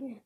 Yeah.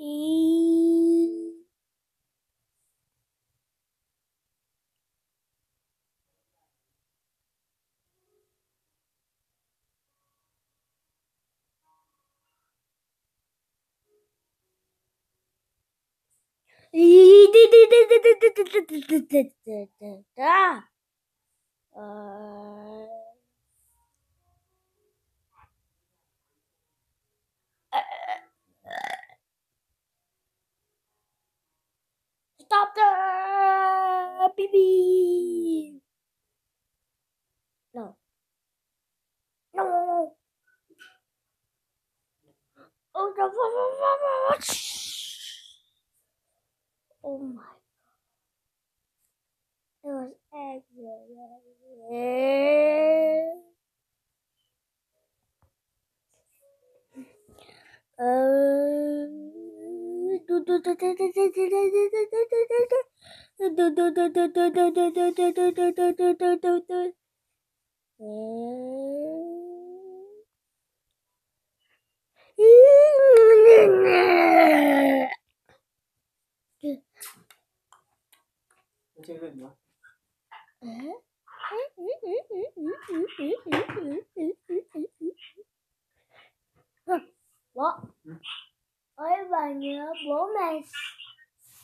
in uh baby. No. No. Oh, no. Oh my god. It was excellent. え？Bà nhớ bố mẹ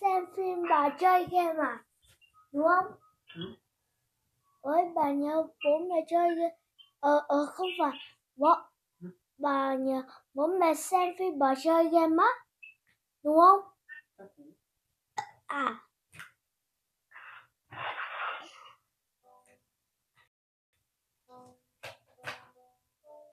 xem phim bà chơi game à? Đúng không? Ừ. Ôi bà nhớ bố mẹ chơi game Ờ, ờ không phải Bố, ừ. bà nhớ bố mẹ xem phim bà chơi game á Đúng không? À